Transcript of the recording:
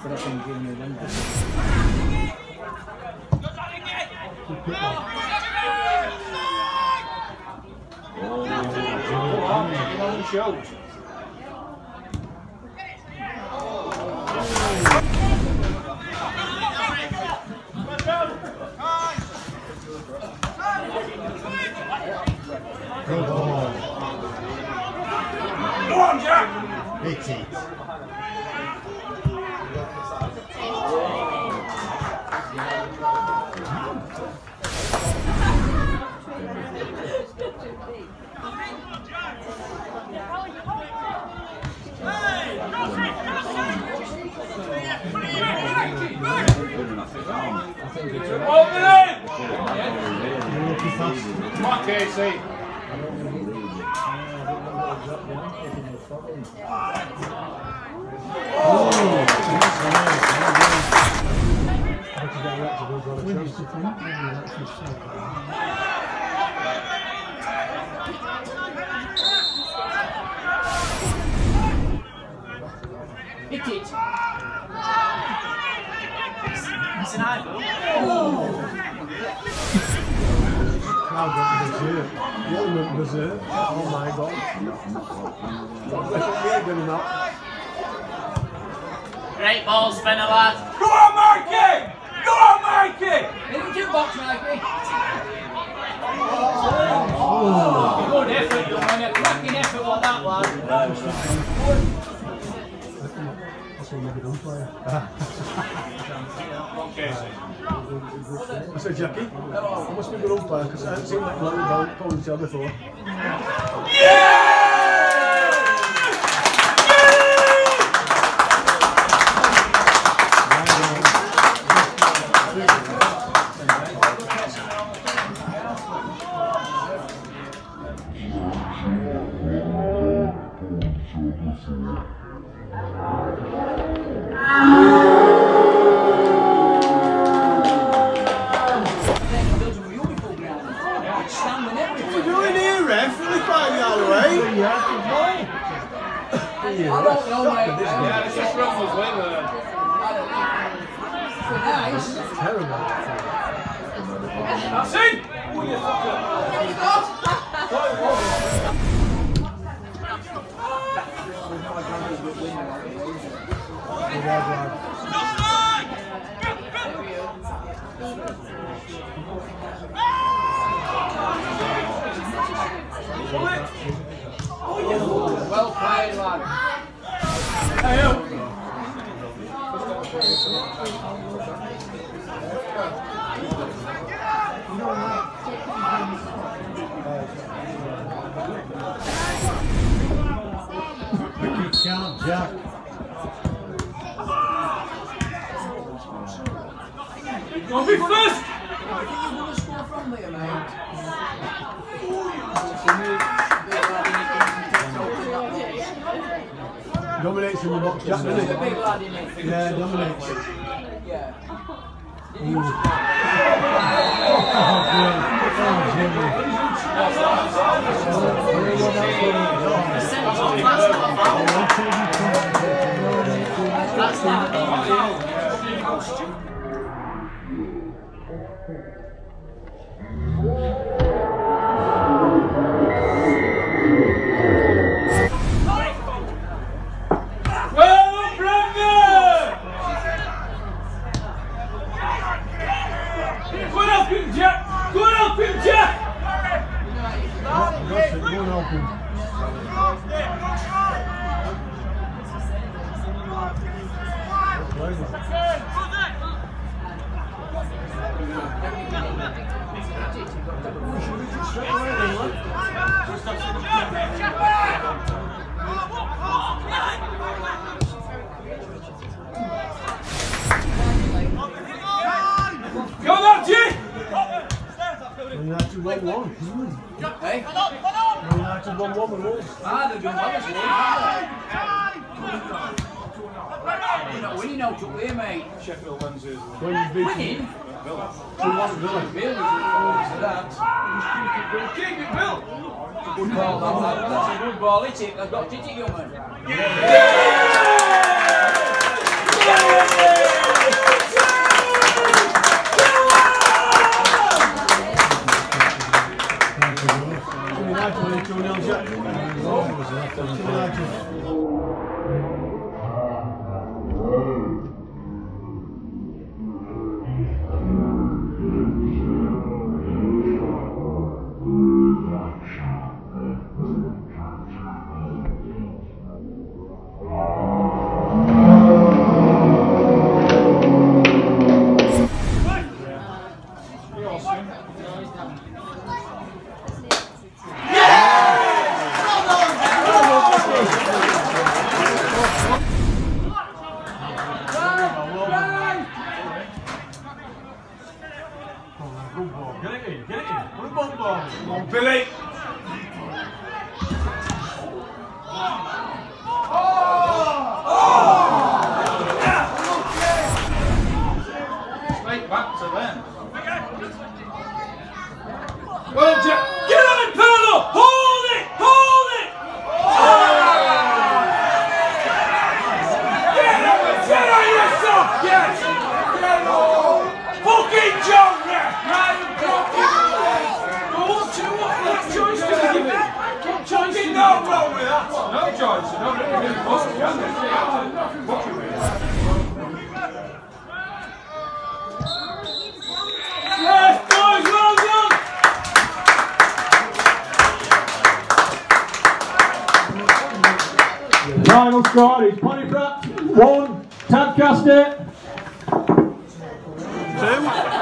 But I think giving me one. Long shows. Good ball. Go on, Jack! Hit it. Come on, Casey. Hit it. I don't know what I've drop one thing with. It didn't. It's an eyeball. Crowd went berserk. The other went berserk. Oh my god. Yeah, good enough. Great balls, Fenner lad. Go on, Mikey! Go on, Mikey! In the kick box, Mikey. Oh, Good effort, young man. Cracking effort, what that lad. That's what you're done for you. Come on, Casey. I said, Jackie, I must be good umpire because I haven't seen that ball ponytail before. Stand Oh, you. Well played, lad. Hey, up. Count Jack. Don't be first! I think you're going to score from there, mate. Dominates in the box, Jack, doesn't he? lad in it. Yeah, dominates. Yeah. Ooh. Oh. Jimmy. That's that. Oh, That's it, go and help United won one. Hey? Man United won one with Wolves. Ah, they're doing well as well. You're not winning out up here, mate. Sheffield Wednesday. When you beat Winning? them, two one Villa. Bill is to that. Keep it, Bill! Good ball, that lad. That's a good ball, is it? I've got digit, young man. Yeah! No, George, you don't really need to bust? Yes, boys, well done! Final score is Pontefract, one, Tadcaster, two.